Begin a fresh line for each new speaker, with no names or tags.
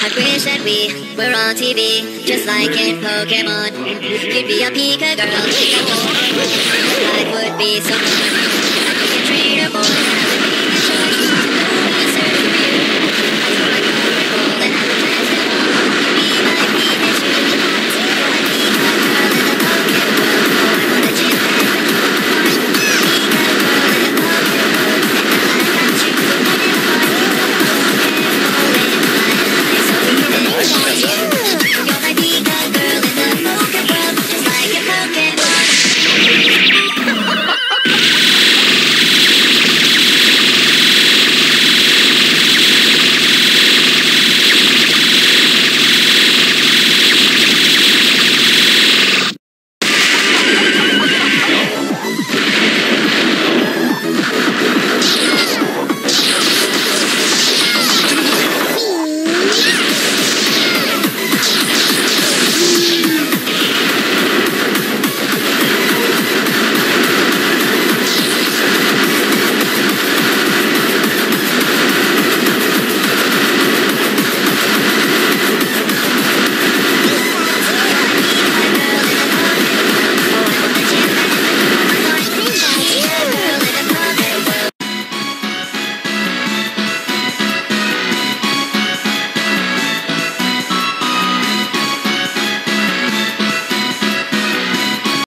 I wish that we were on TV, just like in Pokemon. You'd be a Pika girl, Pika.